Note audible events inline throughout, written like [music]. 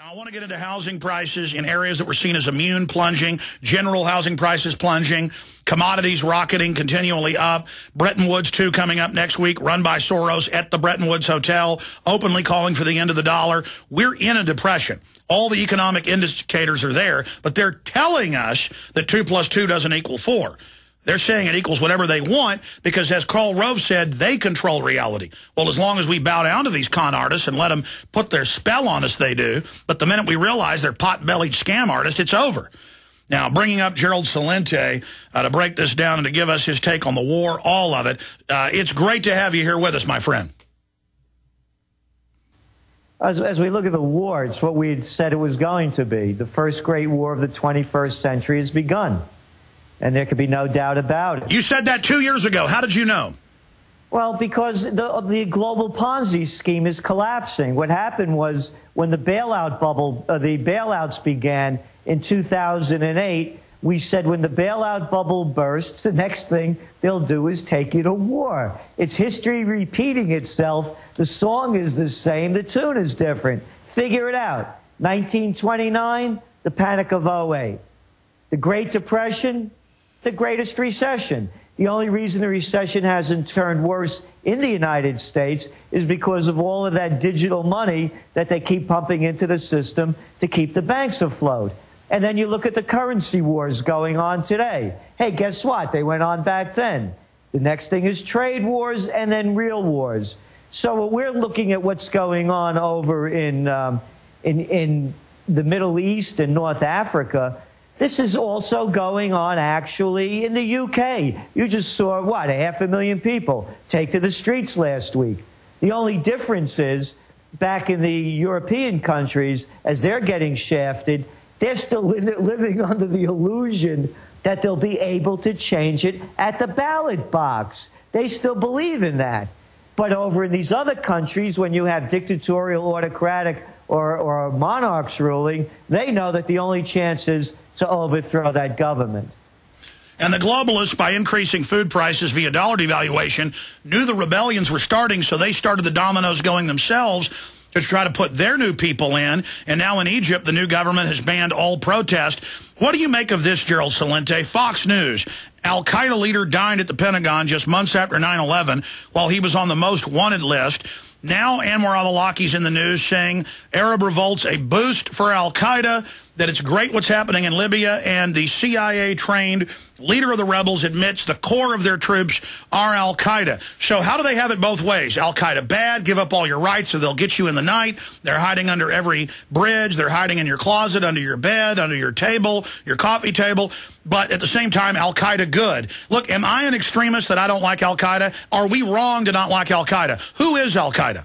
I want to get into housing prices in areas that were seen as immune plunging, general housing prices plunging, commodities rocketing continually up. Bretton Woods 2 coming up next week, run by Soros at the Bretton Woods Hotel, openly calling for the end of the dollar. We're in a depression. All the economic indicators are there, but they're telling us that 2 plus 2 doesn't equal 4. They're saying it equals whatever they want because, as Karl Rove said, they control reality. Well, as long as we bow down to these con artists and let them put their spell on us, they do. But the minute we realize they're pot-bellied scam artists, it's over. Now, bringing up Gerald Celente uh, to break this down and to give us his take on the war, all of it, uh, it's great to have you here with us, my friend. As, as, we look at the war, it's what we had said it was going to be. The first great war of the 21st century has begun. And there could be no doubt about it. You said that two years ago. How did you know? Well, because the, the global Ponzi scheme is collapsing. What happened was when the bailout bubble, uh, the bailouts began in 2008, we said when the bailout bubble bursts, the next thing they'll do is take you to war. It's history repeating itself. The song is the same, the tune is different. Figure it out. 1929, the Panic of 08. The Great Depression, the greatest recession. The only reason the recession hasn't turned worse in the United States is because of all of that digital money that they keep pumping into the system to keep the banks afloat. And then you look at the currency wars going on today. Hey, guess what? They went on back then. The next thing is trade wars and then real wars. So we're looking at what's going on over in, um, in, in the Middle East and North Africa this is also going on actually in the UK. You just saw, what, a half a million people take to the streets last week. The only difference is back in the European countries, as they're getting shafted, they're still [laughs] living under the illusion that they'll be able to change it at the ballot box. They still believe in that. But over in these other countries, when you have dictatorial, autocratic, or, or monarchs ruling, they know that the only chance is to overthrow that government. And the globalists, by increasing food prices via dollar devaluation, knew the rebellions were starting, so they started the dominoes going themselves to try to put their new people in. And now in Egypt, the new government has banned all protest. What do you make of this, Gerald Celente? Fox News. Al-Qaeda leader dined at the Pentagon just months after 9-11 while he was on the most wanted list. Now Anwar al-Awlaki's in the news saying Arab revolts a boost for al-Qaeda, that it's great what's happening in Libya, and the CIA-trained leader of the rebels admits the core of their troops are al-Qaeda. So how do they have it both ways? Al-Qaeda bad, give up all your rights or they'll get you in the night. They're hiding under every bridge. They're hiding in your closet, under your bed, under your table, your coffee table. But at the same time, al-Qaeda good. Look, am I an extremist that I don't like al-Qaeda? Are we wrong to not like al-Qaeda? Who is al-Qaeda?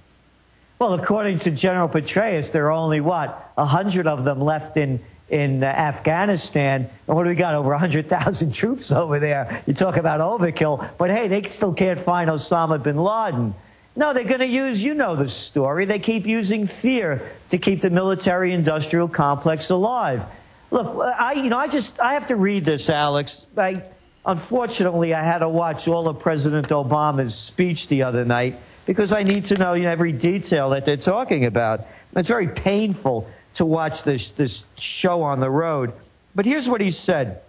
Well, according to General Petraeus, there are only, what, 100 of them left in in uh, Afghanistan. And what do we got? Over 100,000 [laughs] troops over there. You talk about overkill. But hey, they still can't find Osama bin Laden. No, they're going to use, you know the story. They keep using fear to keep the military industrial complex alive. Look, I, you know, I just, I have to read this, Alex. I, unfortunately, I had to watch all of President Obama's speech the other night because I need to know every detail that they're talking about. It's very painful to watch this, this show on the road. But here's what he said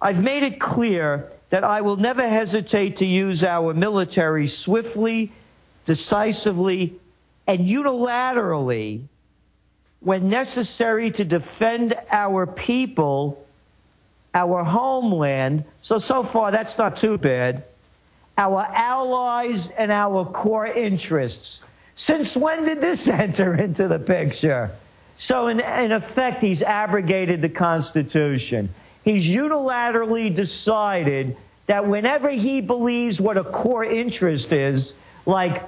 I've made it clear that I will never hesitate to use our military swiftly, decisively, and unilaterally when necessary to defend our people, our homeland. So, so far, that's not too bad. Our allies and our core interests. Since when did this [laughs] enter into the picture? So, in, in effect, he's abrogated the Constitution. He's unilaterally decided that whenever he believes what a core interest is, like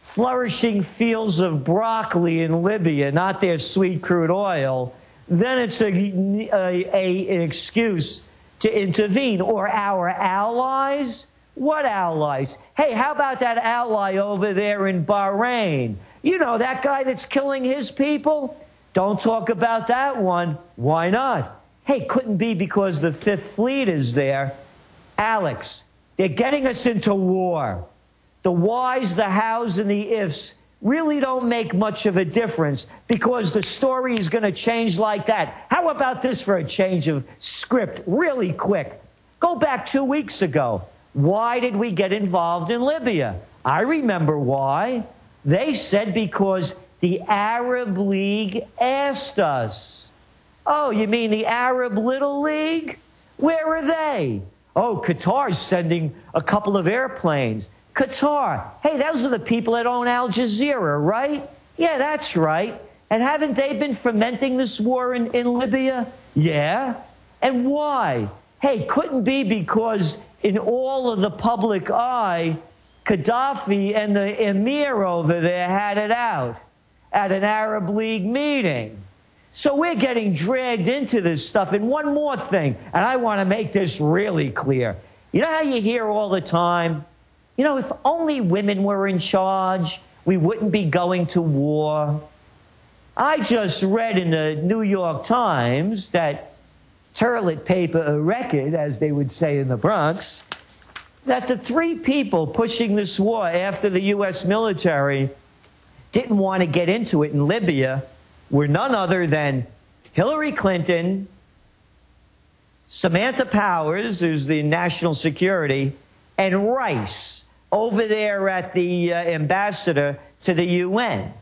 flourishing fields of broccoli in Libya, not their sweet crude oil, then it's a, a, a, an excuse to intervene. Or our allies? What allies? Hey, how about that ally over there in Bahrain? You know, that guy that's killing his people? Don't talk about that one. Why not? Hey, couldn't be because the Fifth Fleet is there. Alex, they're getting us into war. The whys, the hows, and the ifs really don't make much of a difference because the story is going to change like that. How about this for a change of script really quick? Go back two weeks ago. Why did we get involved in Libya? I remember why. They said because the Arab League asked us. Oh, you mean the Arab Little League? Where are they? Oh, Qatar's sending a couple of airplanes. Qatar. Hey, those are the people that own Al Jazeera, right? Yeah, that's right. And haven't they been fomenting this war in, in Libya? Yeah. And why? Hey, couldn't be because in all of the public eye, Gaddafi and the emir over there had it out at an Arab League meeting. So we're getting dragged into this stuff. And one more thing, and I want to make this really clear. You know how you hear all the time, you know, if only women were in charge, we wouldn't be going to war. I just read in the New York Times that toilet paper a record, as they would say in the Bronx, that the three people pushing this war after the U.S. military didn't want to get into it in Libya were none other than Hillary Clinton, Samantha Powers, who's the national security, and Rice over there at the uh, ambassador to the UN.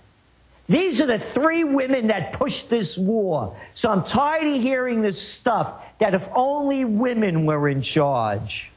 These are the three women that pushed this war. So I'm tired of hearing this stuff that if only women were in charge.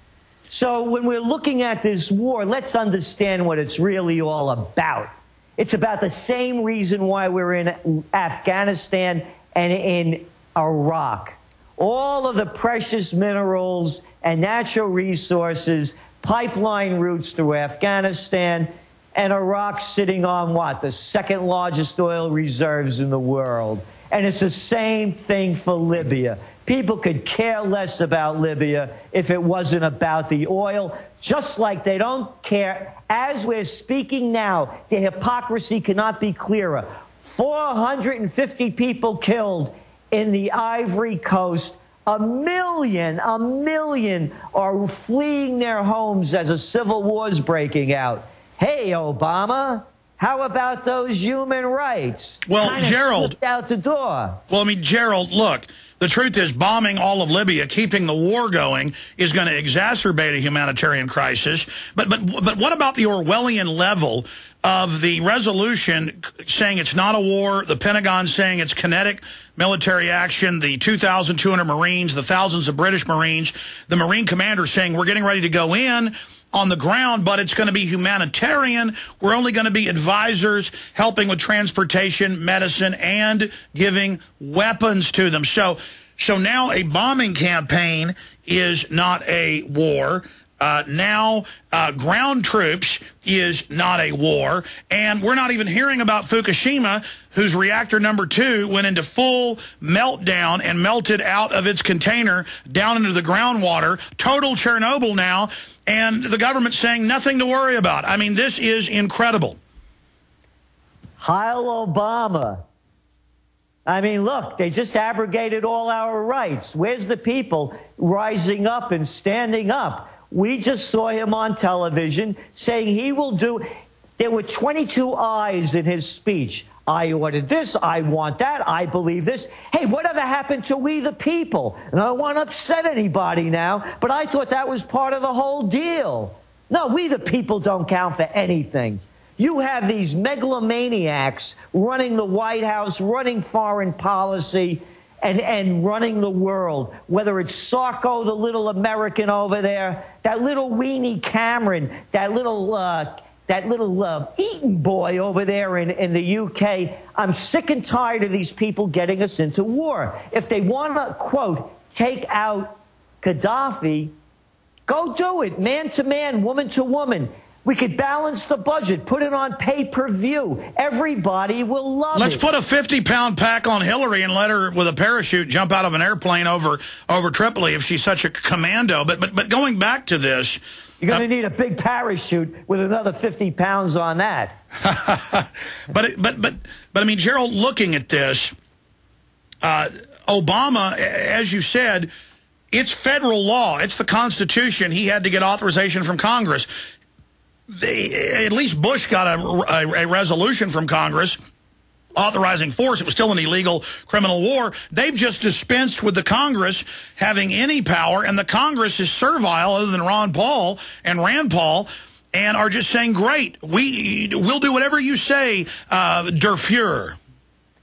So when we're looking at this war, let's understand what it's really all about. It's about the same reason why we're in Afghanistan and in Iraq. All of the precious minerals and natural resources, pipeline routes through Afghanistan, and Iraq sitting on what? The second largest oil reserves in the world. And it's the same thing for Libya. People could care less about Libya if it wasn't about the oil, just like they don't care. As we're speaking now, the hypocrisy cannot be clearer. 450 people killed in the Ivory Coast. A million, a million are fleeing their homes as a civil war is breaking out. Hey, Obama, how about those human rights? Well, Kinda Gerald. out the door. Well, I mean, Gerald, look. The truth is, bombing all of Libya, keeping the war going, is going to exacerbate a humanitarian crisis. But but but what about the Orwellian level of the resolution saying it's not a war, the Pentagon saying it's kinetic military action, the 2,200 Marines, the thousands of British Marines, the Marine commander saying we're getting ready to go in on the ground, but it's going to be humanitarian. We're only going to be advisors helping with transportation, medicine, and giving weapons to them. So, so now a bombing campaign is not a war. Uh, now, uh, ground troops is not a war. And we're not even hearing about Fukushima, whose reactor number two went into full meltdown and melted out of its container down into the groundwater. Total Chernobyl now. And the government saying nothing to worry about. I mean, this is incredible. Heil Obama. I mean, look, they just abrogated all our rights. Where's the people rising up and standing up? We just saw him on television saying he will do. There were 22 eyes in his speech. I ordered this. I want that. I believe this. Hey, whatever happened to we the people? And I don't want to upset anybody now, but I thought that was part of the whole deal. No, we the people don't count for anything. You have these megalomaniacs running the White House, running foreign policy, and, and running the world. Whether it's Sarko, the little American over there, that little weenie Cameron, that little uh, that little uh, boy over there in, in the UK. I'm sick and tired of these people getting us into war. If they want to, quote, take out Gaddafi, go do it, man to man, woman to woman. We could balance the budget, put it on pay per view. Everybody will love Let's it. Let's put a 50 pound pack on Hillary and let her, with a parachute, jump out of an airplane over over Tripoli if she's such a commando. But but but going back to this, you're going to need a big parachute with another 50 pounds on that. [laughs] but, but, but, but, I mean, Gerald, looking at this, uh, Obama, as you said, it's federal law. It's the Constitution. He had to get authorization from Congress. The, at least Bush got a, a, a resolution from Congress authorizing force. It was still an illegal criminal war. They've just dispensed with the Congress having any power, and the Congress is servile other than Ron Paul and Rand Paul and are just saying, great, we, we'll do whatever you say, uh, Der Fuhrer.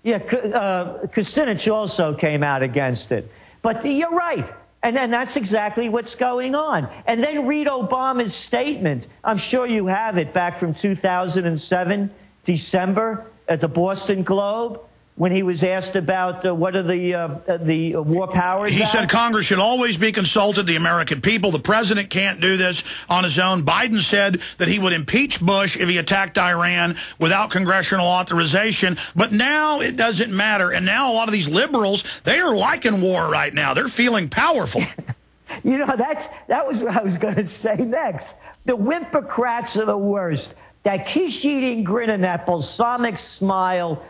Yeah, uh, Kucinich also came out against it. But you're right. And then that's exactly what's going on. And then read Obama's statement. I'm sure you have it back from 2007, December, at the Boston Globe when he was asked about uh, what are the uh, the war powers. He said Congress should always be consulted, the American people. The president can't do this on his own. Biden said that he would impeach Bush if he attacked Iran without congressional authorization. But now it doesn't matter. And now a lot of these liberals, they are liking war right now. They're feeling powerful. [laughs] you know, that's that was what I was going to say next. The Wimpocrats are the worst. That quiche-eating grin and that balsamic smile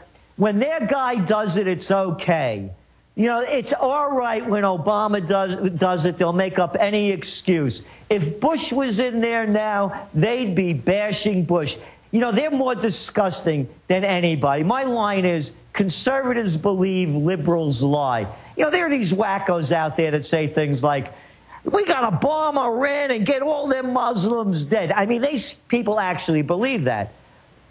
when their guy does it, it's okay. You know, it's all right when Obama does, does it. They'll make up any excuse. If Bush was in there now, they'd be bashing Bush. You know, they're more disgusting than anybody. My line is conservatives believe liberals lie. You know, there are these wackos out there that say things like, we got to bomb Iran and get all them Muslims dead. I mean, these people actually believe that.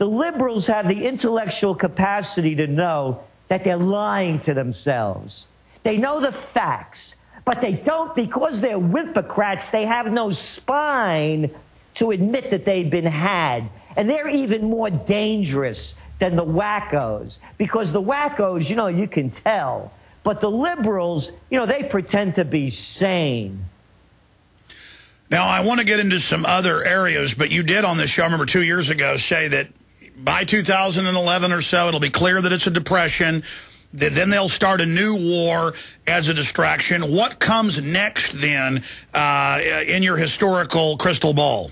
The liberals have the intellectual capacity to know that they're lying to themselves. They know the facts, but they don't, because they're wimpocrats, they have no spine to admit that they've been had. And they're even more dangerous than the wackos, because the wackos, you know, you can tell. But the liberals, you know, they pretend to be sane. Now, I want to get into some other areas, but you did on this show, I remember two years ago, say that by 2011 or so, it'll be clear that it's a depression. Then they'll start a new war as a distraction. What comes next then uh, in your historical crystal ball?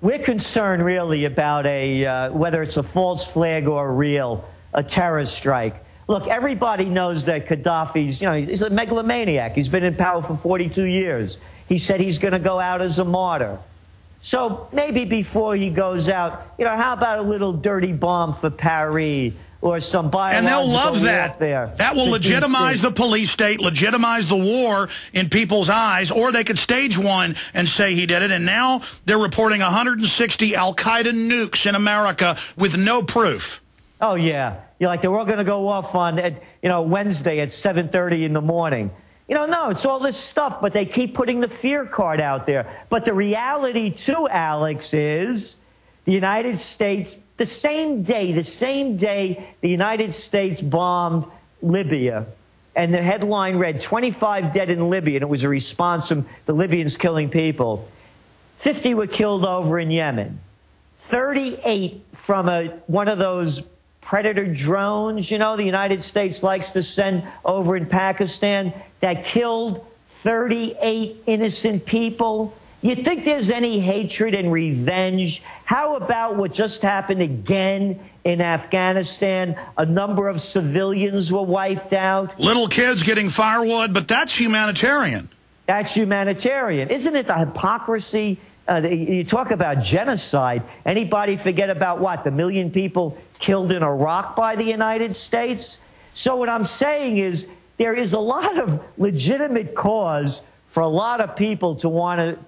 We're concerned really about a uh, whether it's a false flag or real, a terror strike. Look, everybody knows that Gaddafi's, you know, he's a megalomaniac. He's been in power for 42 years. He said he's going to go out as a martyr. So maybe before he goes out, you know, how about a little dirty bomb for Paris or some biological And they'll love that. That will legitimize the police state, legitimize the war in people's eyes, or they could stage one and say he did it. And now they're reporting 160 al-Qaeda nukes in America with no proof. Oh, yeah. You're like, they're all going to go off on, you know, Wednesday at 7.30 in the morning. You know, no, it's all this stuff, but they keep putting the fear card out there. But the reality, too, Alex, is the United States, the same day, the same day the United States bombed Libya, and the headline read 25 dead in Libya, and it was a response from the Libyans killing people. 50 were killed over in Yemen. 38 from a, one of those predator drones, you know, the United States likes to send over in Pakistan that killed 38 innocent people. You think there's any hatred and revenge? How about what just happened again in Afghanistan? A number of civilians were wiped out. Little kids getting firewood, but that's humanitarian. That's humanitarian. Isn't it the hypocrisy? Uh, you talk about genocide. Anybody forget about what? The million people killed in Iraq by the United States? So what I'm saying is there is a lot of legitimate cause for a lot of people to want to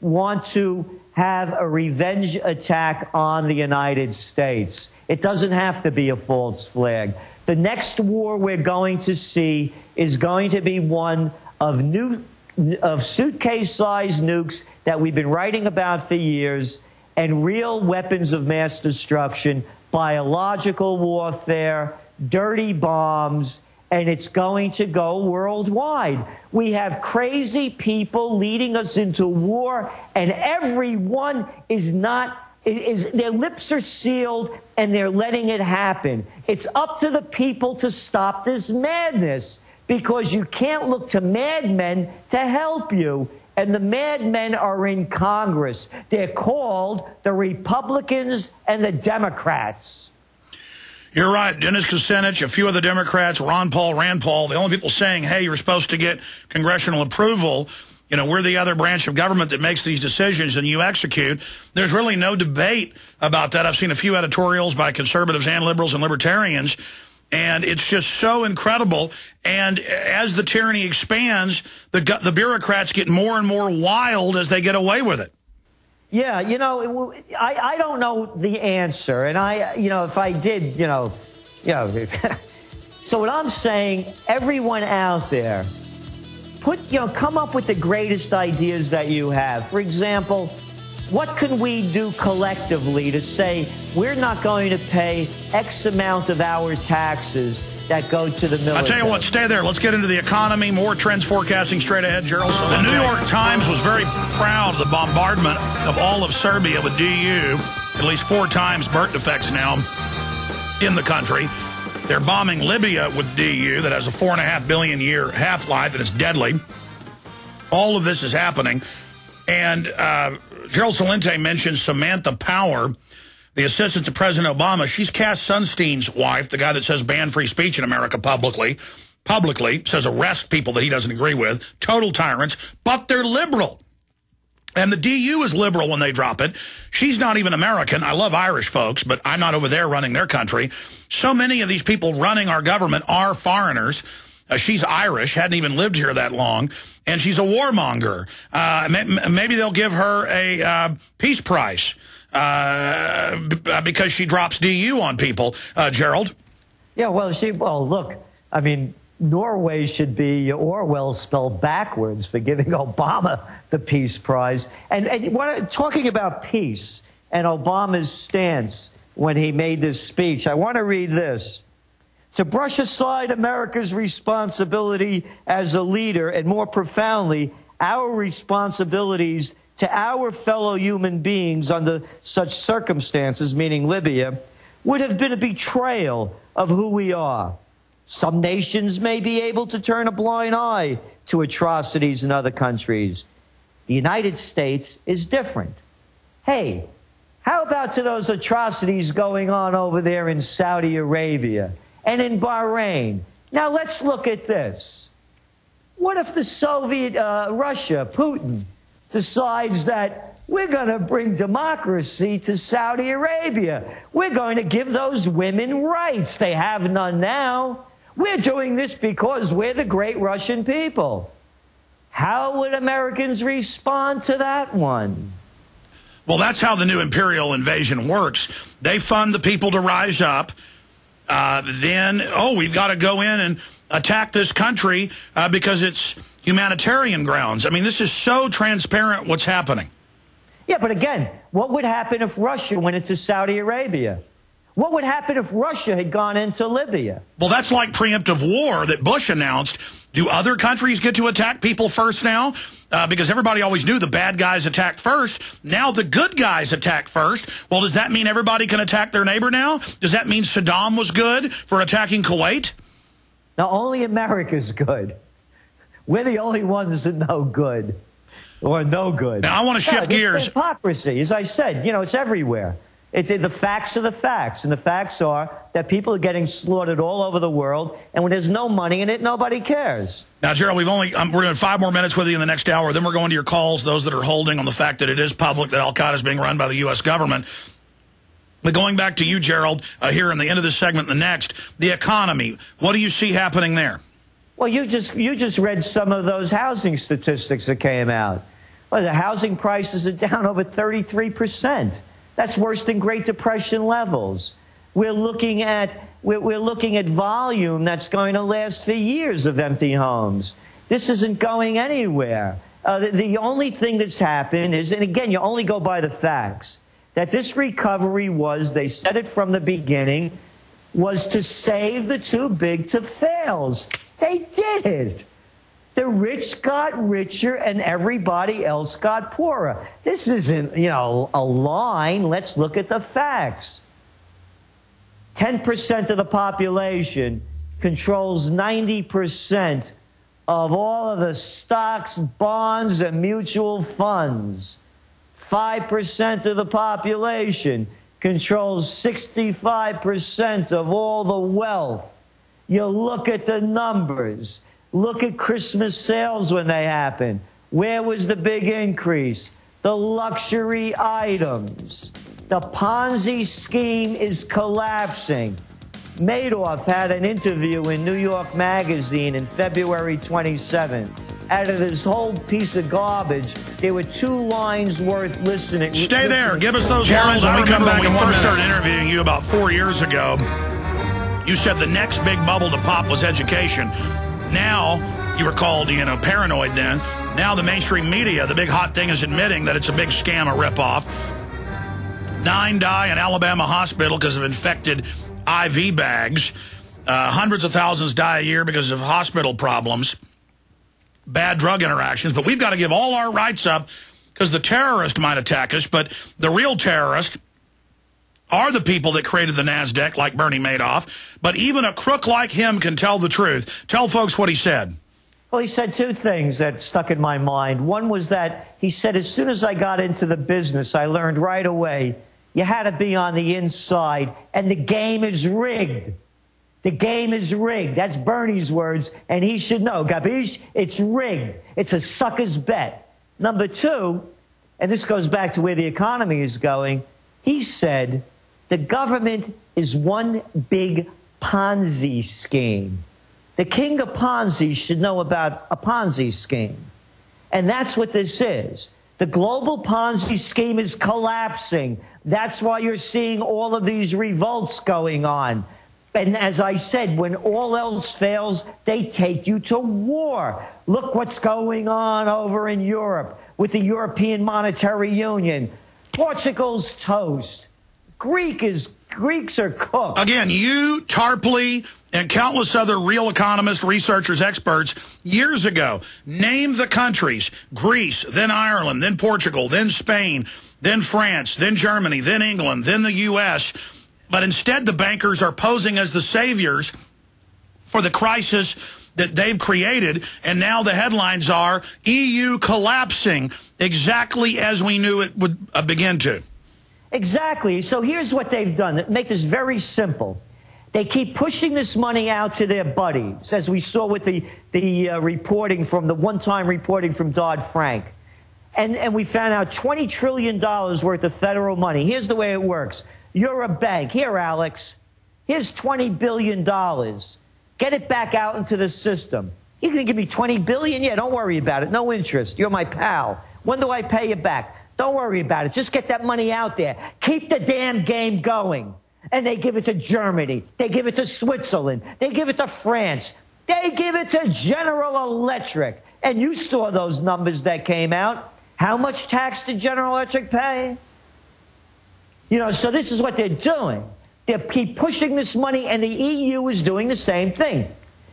want to have a revenge attack on the United States. It doesn't have to be a false flag. The next war we're going to see is going to be one of new of suitcase-sized nukes that we've been writing about for years and real weapons of mass destruction, biological warfare, dirty bombs, and it's going to go worldwide. We have crazy people leading us into war, and everyone is not. Is, their lips are sealed and they're letting it happen. It's up to the people to stop this madness because you can't look to madmen to help you. And the madmen are in Congress. They're called the Republicans and the Democrats. You're right. Dennis Kucinich, a few of the Democrats, Ron Paul, Rand Paul, the only people saying, hey, you're supposed to get congressional approval you know, we're the other branch of government that makes these decisions and you execute. There's really no debate about that. I've seen a few editorials by conservatives and liberals and libertarians, and it's just so incredible. And as the tyranny expands, the, the bureaucrats get more and more wild as they get away with it. Yeah, you know, I, I don't know the answer. And I, you know, if I did, you know, you know. [laughs] so what I'm saying, everyone out there, put, you know, come up with the greatest ideas that you have. For example, what can we do collectively to say we're not going to pay X amount of our taxes that go to the military? I tell you what, stay there. Let's get into the economy. More trends forecasting straight ahead, Gerald. The New York Times was very proud of the bombardment of all of Serbia with DU. At least four times birth defects now in the country. They're bombing Libya with DU that has a four and a half billion year half-life and it's deadly. All of this is happening. And uh, Gerald Celente mentioned Samantha Power, the assistant to President Obama. She's Cass Sunstein's wife, the guy that says ban free speech in America publicly. Publicly says arrest people that he doesn't agree with. Total tyrants, but they're liberal. And the DU is liberal when they drop it. She's not even American. I love Irish folks, but I'm not over there running their country. So many of these people running our government are foreigners. Uh, she's Irish, hadn't even lived here that long, and she's a warmonger. Uh, maybe they'll give her a uh, peace prize uh, because she drops DU on people. Uh, Gerald? Yeah, well, she, well, look, I mean, Norway should be Orwell spelled backwards for giving [laughs] Obama the Peace Prize. And, and what, talking about peace and Obama's stance when he made this speech, I want to read this. To brush aside America's responsibility as a leader and more profoundly, our responsibilities to our fellow human beings under such circumstances, meaning Libya, would have been a betrayal of who we are. Some nations may be able to turn a blind eye to atrocities in other countries. The United States is different. Hey, how about to those atrocities going on over there in Saudi Arabia and in Bahrain? Now let's look at this. What if the Soviet, uh, Russia, Putin, decides that we're going to bring democracy to Saudi Arabia? We're going to give those women rights. They have none now. We're doing this because we're the great Russian people. How would Americans respond to that one? Well, that's how the new imperial invasion works. They fund the people to rise up. Uh, then, oh, we've got to go in and attack this country uh, because it's humanitarian grounds. I mean, this is so transparent what's happening. Yeah, but again, what would happen if Russia went into Saudi Arabia? What would happen if Russia had gone into Libya? Well, that's like preemptive war that Bush announced. Do other countries get to attack people first now? Uh, because everybody always knew the bad guys attacked first. Now the good guys attack first. Well, does that mean everybody can attack their neighbor now? Does that mean Saddam was good for attacking Kuwait? Now, only America's good. We're the only ones that know good or no good. Now, I want to shift yeah, gears. Hypocrisy, as I said, you know, it's everywhere. It, the facts are the facts, and the facts are that people are getting slaughtered all over the world, and when there's no money in it, nobody cares. Now, Gerald, we've only um, we're going to five more minutes with you in the next hour. Then we're going to your calls, those that are holding on the fact that it is public that Al Qaeda is being run by the U.S. government. But going back to you, Gerald, uh, here in the end of this segment, the next, the economy. What do you see happening there? Well, you just you just read some of those housing statistics that came out. Well, the housing prices are down over 33 percent. That's worse than Great Depression levels. We're looking at, we're, we're looking at volume that's going to last for years of empty homes. This isn't going anywhere. Uh, the, the only thing that's happened is, and again, you only go by the facts, that this recovery was, they said it from the beginning, was to save the too big to fails. They did it. The rich got richer and everybody else got poorer. This isn't, you know, a line. Let's look at the facts. 10% of the population controls 90% of all of the stocks, bonds, and mutual funds. 5% of the population controls 65% of all the wealth. You look at the numbers. Look at Christmas sales when they happen. Where was the big increase? The luxury items. The Ponzi scheme is collapsing. Madoff had an interview in New York Magazine in February 27th. Out of this whole piece of garbage, there were two lines worth listening. Stay there. Give us those Gerald, lines when I we come back. when When we first started interviewing you about four years ago, you said the next big bubble to pop was education. Now, you were called, you know, paranoid then. Now the mainstream media, the big hot thing is admitting that it's a big scam, a ripoff. Nine die in Alabama hospital because of infected IV bags. Uh, hundreds of thousands die a year because of hospital problems, bad drug interactions. But we've got to give all our rights up because the terrorist might attack us. But the real terrorist are the people that created the NASDAQ, like Bernie Madoff. But even a crook like him can tell the truth. Tell folks what he said. Well, he said two things that stuck in my mind. One was that he said, as soon as I got into the business, I learned right away you had to be on the inside, and the game is rigged. The game is rigged. That's Bernie's words, and he should know. Gabish, it's rigged. It's a sucker's bet. Number two, and this goes back to where the economy is going, he said the government is one big Ponzi scheme. The king of Ponzi should know about a Ponzi scheme. And that's what this is. The global Ponzi scheme is collapsing. That's why you're seeing all of these revolts going on. And as I said, when all else fails, they take you to war. Look what's going on over in Europe with the European Monetary Union. Portugal's toast. Greek is Greeks are cooked. Again, you, Tarpley, and countless other real economists, researchers, experts, years ago, named the countries, Greece, then Ireland, then Portugal, then Spain, then France, then Germany, then England, then the U.S., but instead the bankers are posing as the saviors for the crisis that they've created, and now the headlines are EU collapsing exactly as we knew it would uh, begin to. Exactly. So here's what they've done. Make this very simple. They keep pushing this money out to their buddies, as we saw with the, the uh, reporting from the one-time reporting from Dodd-Frank. And, and we found out $20 trillion worth of federal money. Here's the way it works. You're a bank. Here, Alex. Here's $20 billion. Get it back out into the system. You're going to give me 20 billion? Yeah, don't worry about it. No interest. You're my pal. When do I pay you back? Don't worry about it. Just get that money out there. Keep the damn game going. And they give it to Germany. They give it to Switzerland. They give it to France. They give it to General Electric. And you saw those numbers that came out. How much tax did General Electric pay? You know, so this is what they're doing. They keep pushing this money, and the EU is doing the same thing.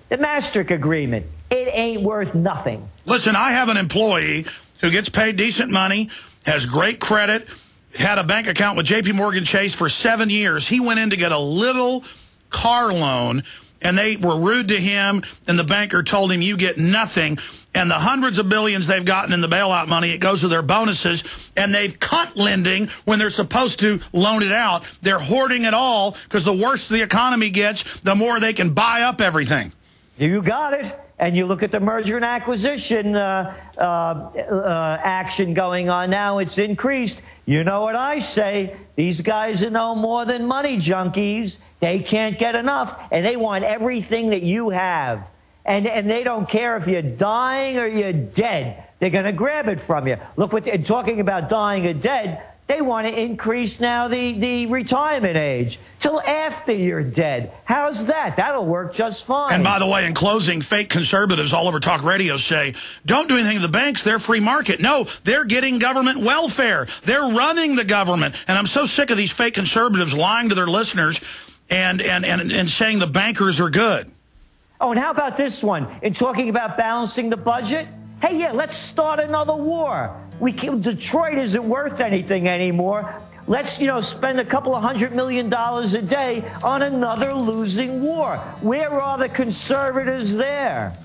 The Maastricht Agreement, it ain't worth nothing. Listen, I have an employee who gets paid decent money, has great credit, had a bank account with JP Morgan Chase for seven years. He went in to get a little car loan, and they were rude to him, and the banker told him, you get nothing. And the hundreds of billions they've gotten in the bailout money, it goes to their bonuses, and they've cut lending when they're supposed to loan it out. They're hoarding it all because the worse the economy gets, the more they can buy up everything. You got it. And you look at the merger and acquisition uh, uh, uh, action going on now, it's increased. You know what I say? These guys are no more than money junkies. They can't get enough, and they want everything that you have. And, and they don't care if you're dying or you're dead. They're going to grab it from you. Look what, and talking about dying or dead, they want to increase now the, the retirement age till after you're dead. How's that? That'll work just fine. And by the way, in closing, fake conservatives all over talk radio say, don't do anything to the banks, they're free market. No, they're getting government welfare. They're running the government. And I'm so sick of these fake conservatives lying to their listeners and, and, and, and saying the bankers are good. Oh, and how about this one? In talking about balancing the budget? Hey, yeah, let's start another war. We can, Detroit isn't worth anything anymore. Let's, you know, spend a couple of hundred million dollars a day on another losing war. Where are the conservatives there?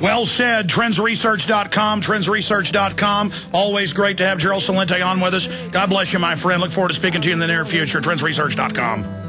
Well said. Trendsresearch.com, trendsresearch.com. Always great to have Gerald Celente on with us. God bless you, my friend. Look forward to speaking to you in the near future. Trendsresearch.com.